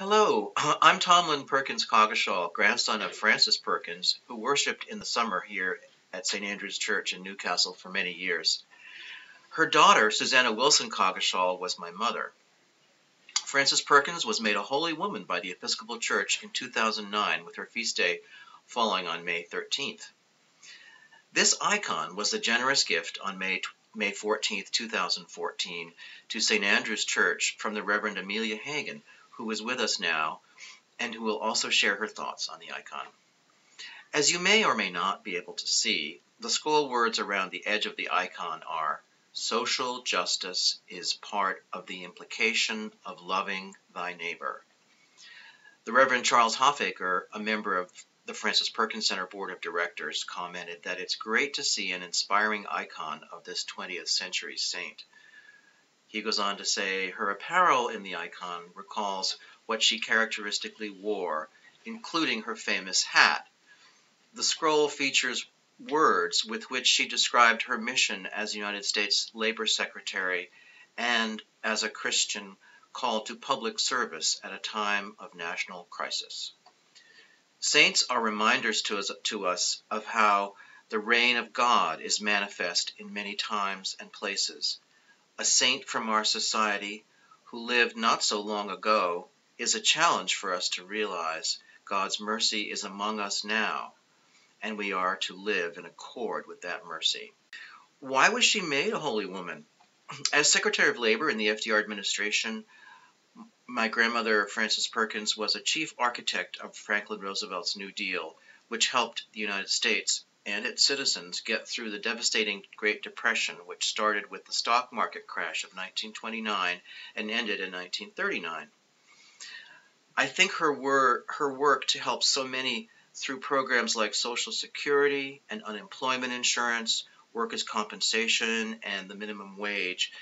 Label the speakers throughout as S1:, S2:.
S1: Hello, I'm Tomlin Perkins Coggeshall, grandson of Frances Perkins, who worshipped in the summer here at St. Andrew's Church in Newcastle for many years. Her daughter, Susanna Wilson Coggeshall, was my mother. Frances Perkins was made a holy woman by the Episcopal Church in 2009 with her feast day falling on May 13th. This icon was a generous gift on May May 14, 2014, to St. Andrew's Church from the Reverend Amelia Hagen, who is with us now and who will also share her thoughts on the icon. As you may or may not be able to see, the scroll words around the edge of the icon are Social justice is part of the implication of loving thy neighbor. The Reverend Charles Hoffacker, a member of the Frances Perkins Center Board of Directors, commented that it's great to see an inspiring icon of this 20th century saint. He goes on to say her apparel in the icon recalls what she characteristically wore, including her famous hat. The scroll features words with which she described her mission as United States Labor Secretary and as a Christian called to public service at a time of national crisis. Saints are reminders to us, to us of how the reign of God is manifest in many times and places a saint from our society who lived not so long ago is a challenge for us to realize God's mercy is among us now, and we are to live in accord with that mercy. Why was she made a holy woman? As Secretary of Labor in the FDR administration, my grandmother, Frances Perkins, was a chief architect of Franklin Roosevelt's New Deal, which helped the United States and its citizens get through the devastating Great Depression, which started with the stock market crash of 1929 and ended in 1939. I think her, wor- her work to help so many through programs like Social Security and unemployment insurance, workers' compensation, and the minimum wage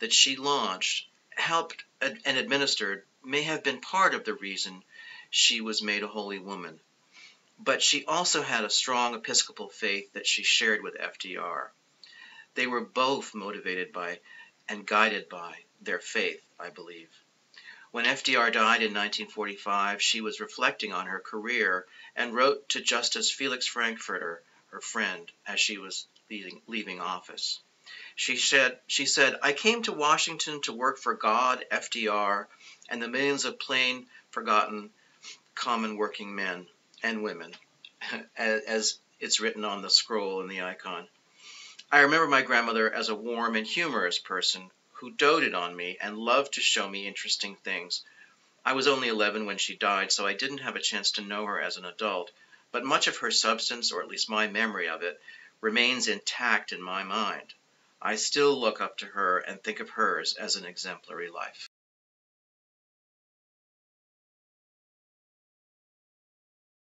S1: that she launched, helped, and administered may have been part of the reason she was made a holy woman but she also had a strong Episcopal faith that she shared with FDR. They were both motivated by and guided by their faith, I believe. When FDR died in 1945, she was reflecting on her career and wrote to Justice Felix Frankfurter, her friend, as she was leaving, leaving office. She said, she said, I came to Washington to work for God, FDR, and the millions of plain, forgotten, common working men and women, as it's written on the scroll and the icon. I remember my grandmother as a warm and humorous person who doted on me and loved to show me interesting things. I was only 11 when she died, so I didn't have a chance to know her as an adult, but much of her substance, or at least my memory of it, remains intact in my mind. I still look up to her and think of hers as an exemplary life.